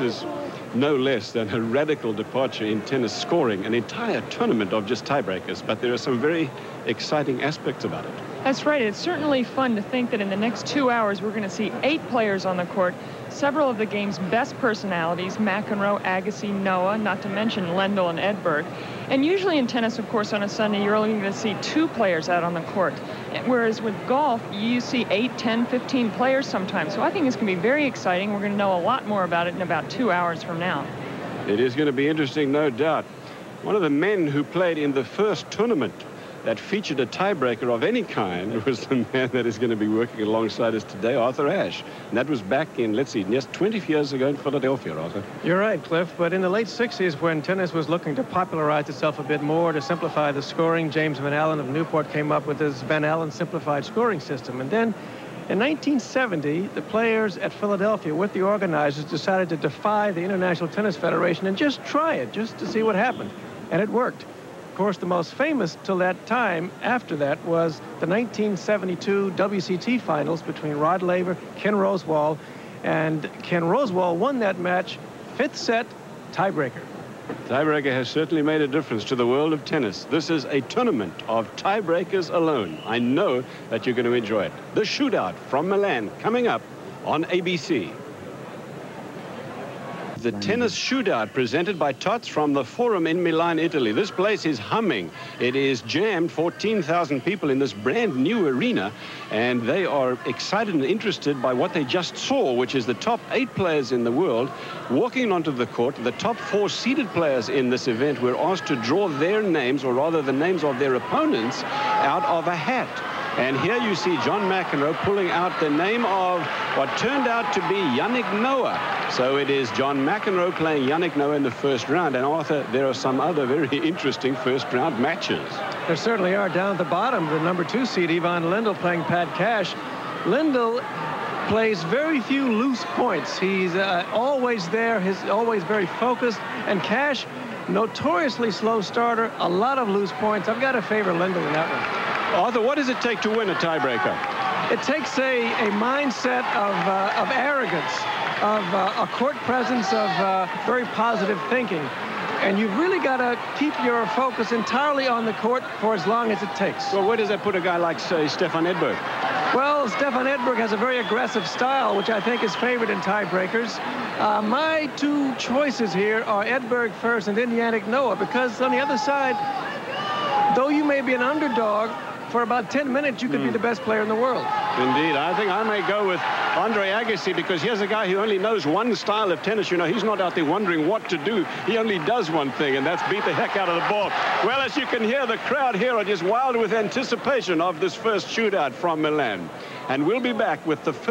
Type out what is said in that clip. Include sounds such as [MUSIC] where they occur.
this is no less than a radical departure in tennis scoring, an entire tournament of just tiebreakers, but there are some very exciting aspects about it. That's right. It's certainly fun to think that in the next two hours we're going to see eight players on the court, several of the game's best personalities, McEnroe, Agassi, Noah, not to mention Lendl and Edberg. And usually in tennis, of course, on a Sunday, you're only going to see two players out on the court. Whereas with golf, you see 8, 10, 15 players sometimes. So I think it's going to be very exciting. We're going to know a lot more about it in about two hours from now. It is going to be interesting, no doubt. One of the men who played in the first tournament that featured a tiebreaker of any kind [LAUGHS] was the man that is going to be working alongside us today, Arthur Ashe. And that was back in, let's see, just 20 years ago in Philadelphia, Arthur. You're right, Cliff. But in the late 60s, when tennis was looking to popularize itself a bit more, to simplify the scoring, James Van Alen of Newport came up with his Van Allen simplified scoring system. And then in 1970, the players at Philadelphia, with the organizers, decided to defy the International Tennis Federation and just try it, just to see what happened. And it worked course, the most famous till that time after that was the 1972 WCT finals between Rod Laver, Ken Rosewall, and Ken Rosewall won that match, fifth set, tiebreaker. Tiebreaker has certainly made a difference to the world of tennis. This is a tournament of tiebreakers alone. I know that you're going to enjoy it. The shootout from Milan coming up on ABC the tennis shootout presented by Tots from the Forum in Milan, Italy. This place is humming. It is jammed, 14,000 people in this brand new arena, and they are excited and interested by what they just saw, which is the top eight players in the world walking onto the court. The top four seeded players in this event were asked to draw their names, or rather the names of their opponents, out of a hat. And here you see John McEnroe pulling out the name of what turned out to be Yannick Noah. So it is John McEnroe playing Yannick Noah in the first round. And Arthur, there are some other very [LAUGHS] interesting first round matches. There certainly are. Down at the bottom, the number two seed, Ivan Lendl playing Pat Cash. Lendl plays very few loose points. He's uh, always there. He's always very focused. And Cash, notoriously slow starter, a lot of loose points. I've got to favor Lendl in that one. Arthur, what does it take to win a tiebreaker? It takes a, a mindset of, uh, of arrogance, of uh, a court presence, of uh, very positive thinking. And you've really got to keep your focus entirely on the court for as long as it takes. Well, where does that put a guy like, say, Stefan Edberg? Well, Stefan Edberg has a very aggressive style, which I think is favored in tiebreakers. Uh, my two choices here are Edberg first and then Yannick Noah, because on the other side, though you may be an underdog, for about 10 minutes, you could mm. be hmm. the best player in the world. Indeed. I think I may go with Andre Agassi because here's a guy who only knows one style of tennis. You know, he's not out there wondering what to do. He only does one thing, and that's beat the heck out of the ball. Well, as you can hear, the crowd here are just wild with anticipation of this first shootout from Milan. And we'll be back with the first